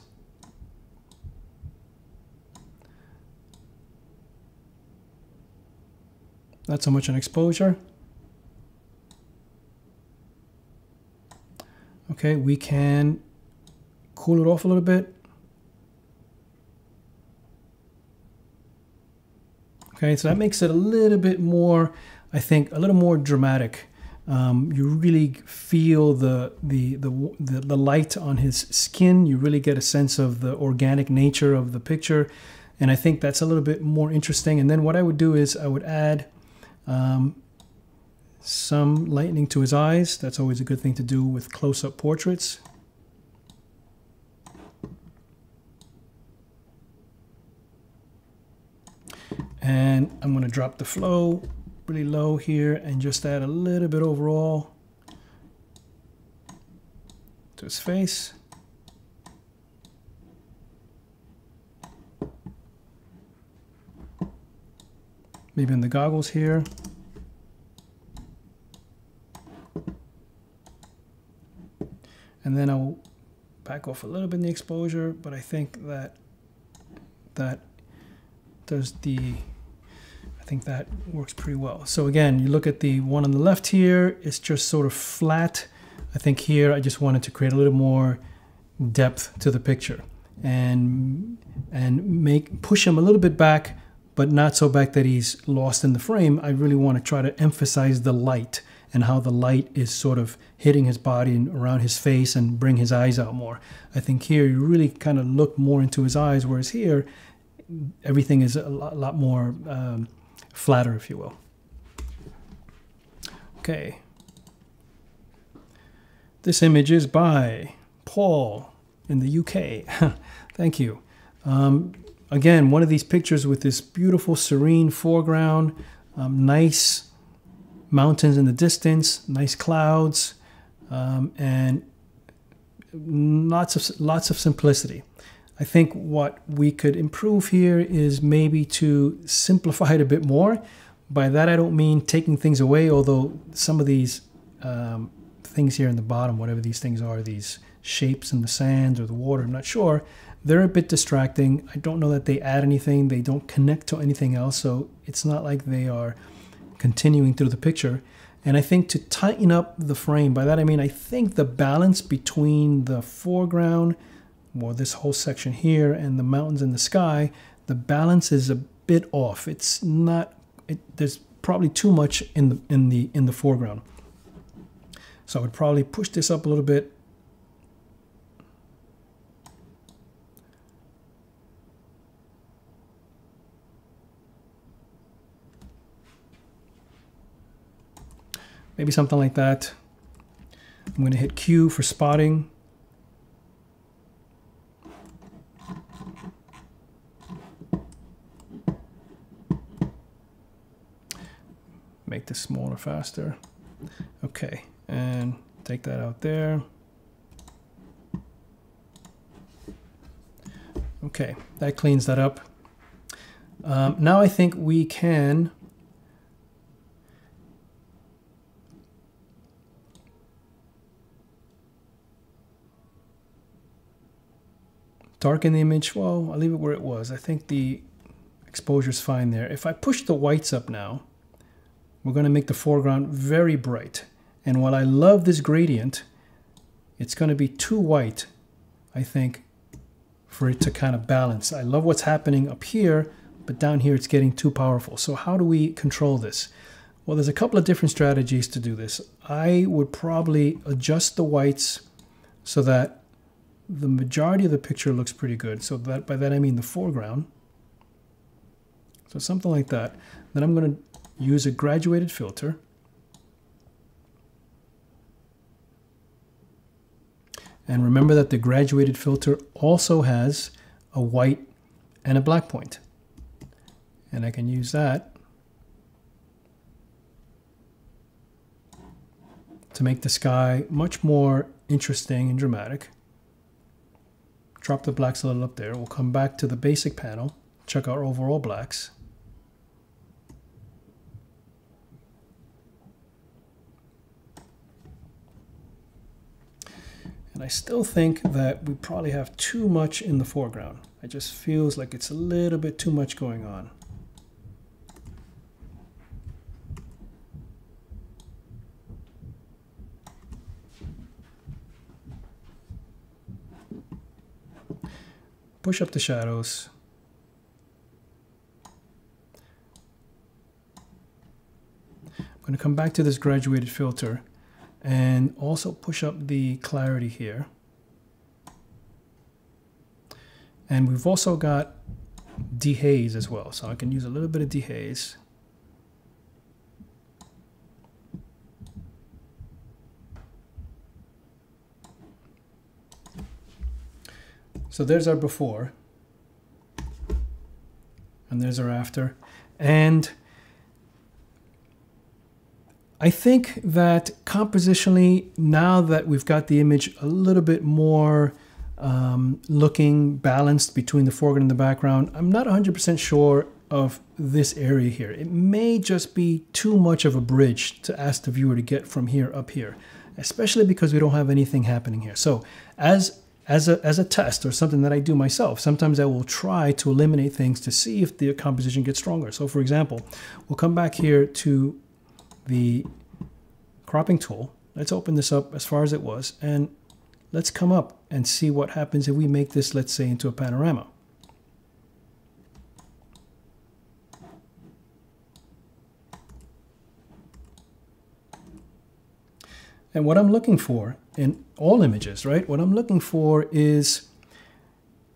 Not so much an exposure. Okay, we can cool it off a little bit. Okay, so that makes it a little bit more, I think, a little more dramatic. Um, you really feel the, the, the, the, the light on his skin. You really get a sense of the organic nature of the picture. And I think that's a little bit more interesting. And then what I would do is I would add um, some lightening to his eyes. That's always a good thing to do with close-up portraits. And I'm going to drop the flow really low here and just add a little bit overall to his face. Maybe in the goggles here. And then I'll back off a little bit in the exposure, but I think that that does the I think that works pretty well. So again, you look at the one on the left here, it's just sort of flat. I think here I just wanted to create a little more depth to the picture and and make push them a little bit back, but not so back that he's lost in the frame. I really want to try to emphasize the light and how the light is sort of hitting his body and around his face and bring his eyes out more. I think here you really kind of look more into his eyes, whereas here everything is a lot, lot more um, flatter, if you will. Okay. This image is by Paul in the UK. Thank you. Um, again, one of these pictures with this beautiful, serene foreground, um, nice mountains in the distance, nice clouds, um, and lots of lots of simplicity. I think what we could improve here is maybe to simplify it a bit more. By that, I don't mean taking things away, although some of these um, things here in the bottom, whatever these things are, these shapes in the sand or the water, I'm not sure, they're a bit distracting. I don't know that they add anything. They don't connect to anything else. So it's not like they are continuing through the picture. And I think to tighten up the frame, by that I mean I think the balance between the foreground, or this whole section here, and the mountains and the sky, the balance is a bit off. It's not. It, there's probably too much in the in the in the foreground. So I would probably push this up a little bit. Maybe something like that. I'm going to hit Q for spotting. Make this smaller faster. Okay, and take that out there. Okay, that cleans that up. Um, now I think we can darken the image. Well, I'll leave it where it was. I think the exposure is fine there. If I push the whites up now, we're going to make the foreground very bright. And while I love this gradient, it's going to be too white, I think, for it to kind of balance. I love what's happening up here, but down here it's getting too powerful. So how do we control this? Well, there's a couple of different strategies to do this. I would probably adjust the whites so that the majority of the picture looks pretty good. So that by that I mean the foreground. So something like that. Then I'm going to use a graduated filter. And remember that the graduated filter also has a white and a black point. And I can use that to make the sky much more interesting and dramatic. Drop the blacks a little up there. We'll come back to the basic panel, check our overall blacks. And I still think that we probably have too much in the foreground. It just feels like it's a little bit too much going on. Push up the shadows. I'm going to come back to this graduated filter and also push up the clarity here. And we've also got dehaze as well. So I can use a little bit of dehaze. So there's our before. And there's our after. And I think that compositionally, now that we've got the image a little bit more um, looking balanced between the foreground and the background, I'm not 100% sure of this area here. It may just be too much of a bridge to ask the viewer to get from here up here, especially because we don't have anything happening here. So as as a, as a test or something that I do myself. Sometimes I will try to eliminate things to see if the composition gets stronger. So for example, we'll come back here to the cropping tool. Let's open this up as far as it was and let's come up and see what happens if we make this, let's say, into a panorama. And what I'm looking for in all images, right? What I'm looking for is,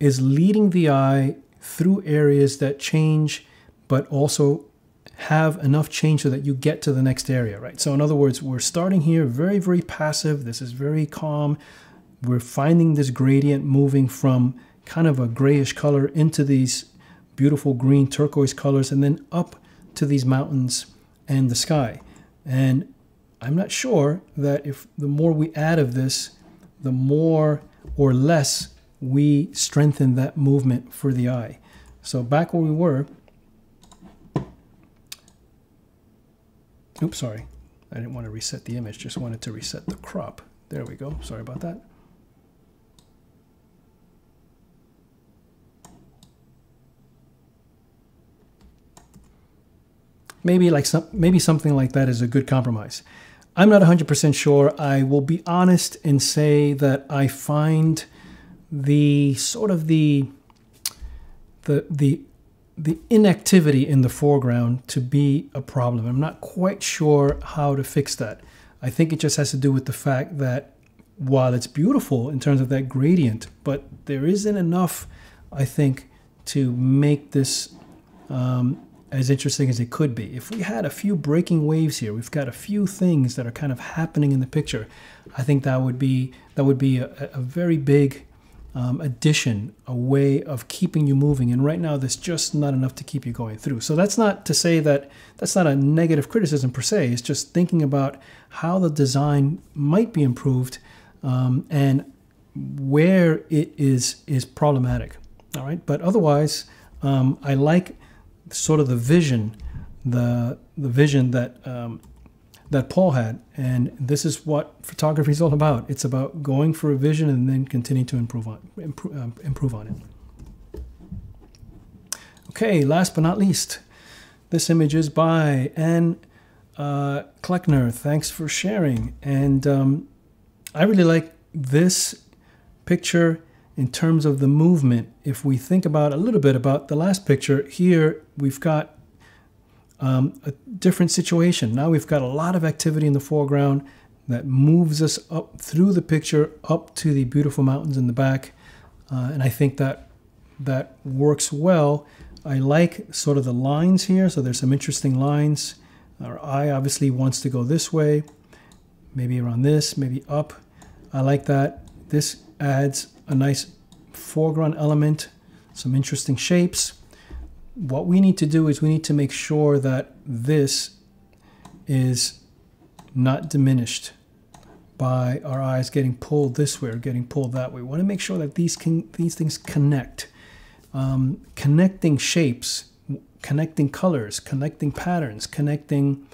is leading the eye through areas that change, but also have enough change so that you get to the next area, right? So in other words, we're starting here very, very passive. This is very calm. We're finding this gradient moving from kind of a grayish color into these beautiful green turquoise colors and then up to these mountains and the sky. And I'm not sure that if the more we add of this, the more or less we strengthen that movement for the eye. So back where we were, oops, sorry. I didn't want to reset the image, just wanted to reset the crop. There we go, sorry about that. maybe like some maybe something like that is a good compromise. I'm not 100% sure. I will be honest and say that I find the sort of the the the the inactivity in the foreground to be a problem. I'm not quite sure how to fix that. I think it just has to do with the fact that while it's beautiful in terms of that gradient, but there isn't enough, I think, to make this um, as interesting as it could be. If we had a few breaking waves here, we've got a few things that are kind of happening in the picture. I think that would be that would be a, a very big um, addition, a way of keeping you moving. And right now, there's just not enough to keep you going through. So that's not to say that that's not a negative criticism per se. It's just thinking about how the design might be improved um, and where it is is problematic. All right, but otherwise, um, I like sort of the vision, the the vision that um, that Paul had, and this is what photography is all about. It's about going for a vision and then continuing to improve on improve, um, improve on it. Okay, last but not least, this image is by Anne uh, Kleckner. Thanks for sharing, and um, I really like this picture in terms of the movement, if we think about a little bit about the last picture, here we've got um, a different situation. Now we've got a lot of activity in the foreground that moves us up through the picture, up to the beautiful mountains in the back. Uh, and I think that that works well. I like sort of the lines here. So there's some interesting lines. Our eye obviously wants to go this way, maybe around this, maybe up. I like that. This adds a nice foreground element, some interesting shapes. What we need to do is we need to make sure that this is not diminished by our eyes getting pulled this way or getting pulled that way. We want to make sure that these can these things connect. Um, connecting shapes, connecting colors, connecting patterns, connecting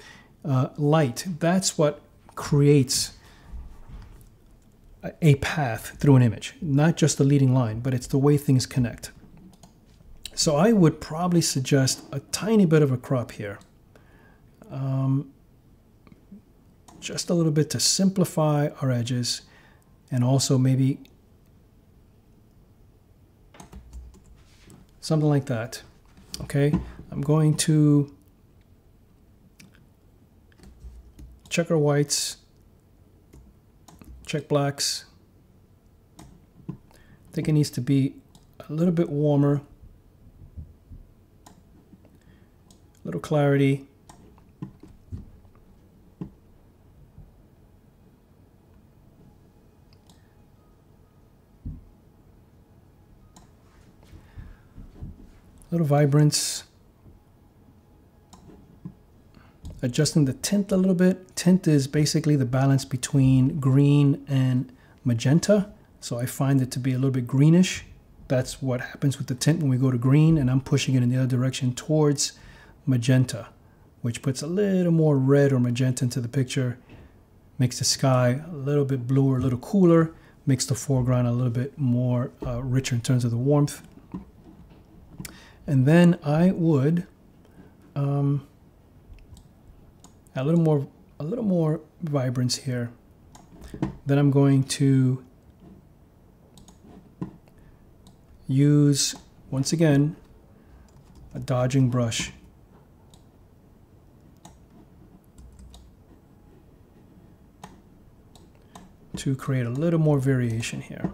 uh, light. That's what creates a path through an image, not just the leading line, but it's the way things connect. So I would probably suggest a tiny bit of a crop here. Um, just a little bit to simplify our edges and also maybe something like that. Okay, I'm going to check our whites check blacks. I think it needs to be a little bit warmer, a little clarity. A little vibrance. Adjusting the tint a little bit. Tint is basically the balance between green and magenta. So I find it to be a little bit greenish. That's what happens with the tint when we go to green and I'm pushing it in the other direction towards magenta, which puts a little more red or magenta into the picture, makes the sky a little bit bluer, a little cooler, makes the foreground a little bit more uh, richer in terms of the warmth. And then I would, um, a little more a little more vibrance here. Then I'm going to use once again a dodging brush to create a little more variation here.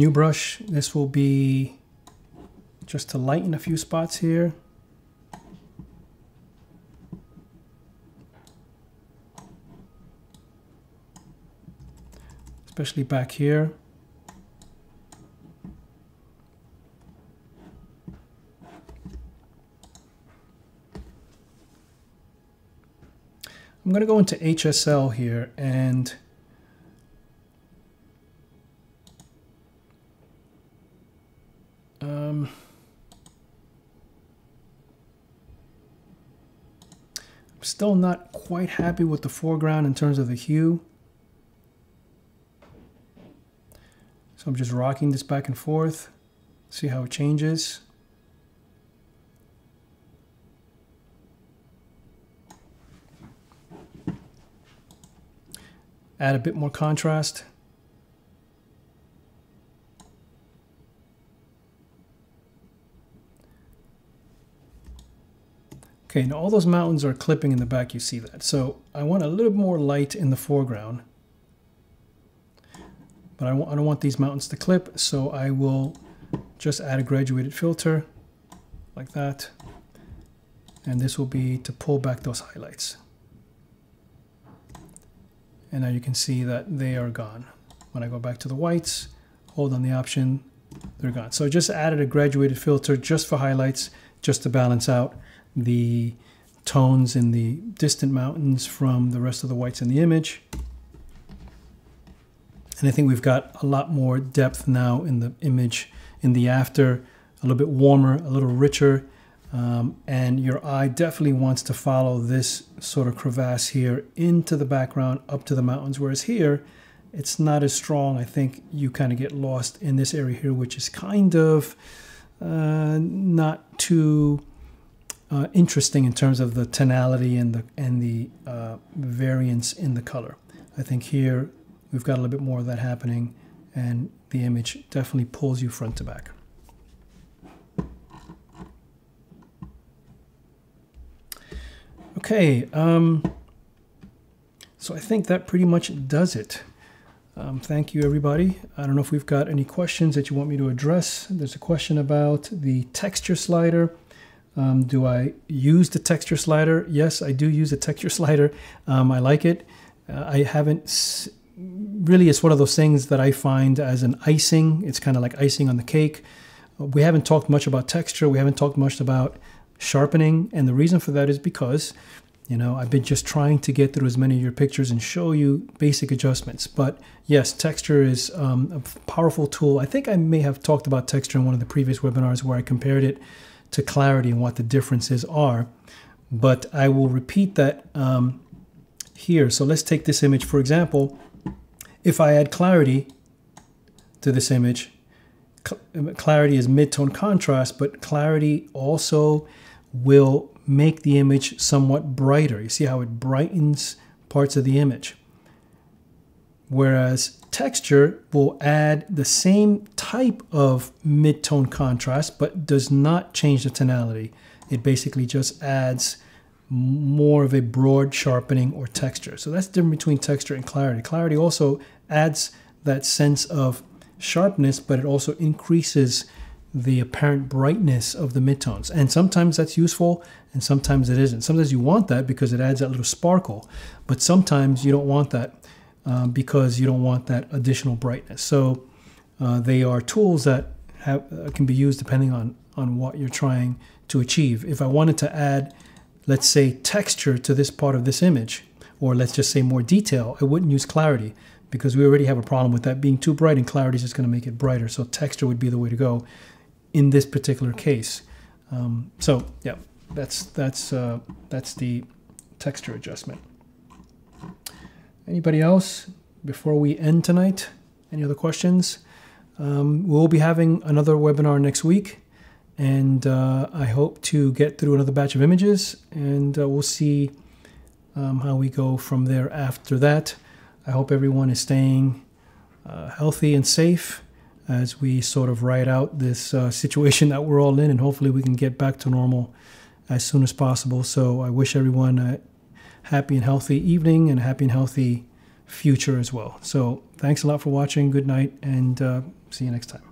New brush, this will be just to lighten a few spots here. Especially back here. I'm going to go into HSL here and still not quite happy with the foreground in terms of the hue. So I'm just rocking this back and forth, see how it changes. add a bit more contrast. Okay, now all those mountains are clipping in the back, you see that. So I want a little more light in the foreground. But I, I don't want these mountains to clip, so I will just add a graduated filter like that. And this will be to pull back those highlights and now you can see that they are gone. When I go back to the whites, hold on the option, they're gone. So I just added a graduated filter just for highlights, just to balance out the tones in the distant mountains from the rest of the whites in the image. And I think we've got a lot more depth now in the image in the after, a little bit warmer, a little richer, um, and your eye definitely wants to follow this sort of crevasse here into the background up to the mountains. Whereas here, it's not as strong. I think you kind of get lost in this area here, which is kind of uh, not too uh, interesting in terms of the tonality and the and the uh, variance in the color. I think here we've got a little bit more of that happening, and the image definitely pulls you front to back. Okay, um, so I think that pretty much does it. Um, thank you, everybody. I don't know if we've got any questions that you want me to address. There's a question about the texture slider. Um, do I use the texture slider? Yes, I do use the texture slider. Um, I like it. Uh, I haven't really, it's one of those things that I find as an icing. It's kind of like icing on the cake. We haven't talked much about texture. We haven't talked much about sharpening. And the reason for that is because, you know, I've been just trying to get through as many of your pictures and show you basic adjustments. But yes, texture is um, a powerful tool. I think I may have talked about texture in one of the previous webinars where I compared it to clarity and what the differences are. But I will repeat that um, here. So let's take this image, for example. If I add clarity to this image, clarity is mid-tone contrast, but clarity also will make the image somewhat brighter. You see how it brightens parts of the image. Whereas texture will add the same type of mid-tone contrast, but does not change the tonality. It basically just adds more of a broad sharpening or texture. So that's the difference between texture and clarity. Clarity also adds that sense of sharpness, but it also increases the apparent brightness of the midtones. And sometimes that's useful and sometimes it isn't. Sometimes you want that because it adds that little sparkle, but sometimes you don't want that um, because you don't want that additional brightness. So uh, they are tools that have, uh, can be used depending on, on what you're trying to achieve. If I wanted to add, let's say, texture to this part of this image, or let's just say more detail, I wouldn't use clarity because we already have a problem with that being too bright and clarity is just going to make it brighter. So texture would be the way to go in this particular case. Um, so yeah, that's that's uh, that's the texture adjustment. Anybody else before we end tonight? Any other questions? Um, we'll be having another webinar next week, and uh, I hope to get through another batch of images, and uh, we'll see um, how we go from there after that. I hope everyone is staying uh, healthy and safe as we sort of ride out this uh, situation that we're all in, and hopefully we can get back to normal as soon as possible. So I wish everyone happy and healthy evening and happy and healthy future as well. So thanks a lot for watching. Good night and uh, See you next time.